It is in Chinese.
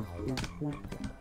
好了。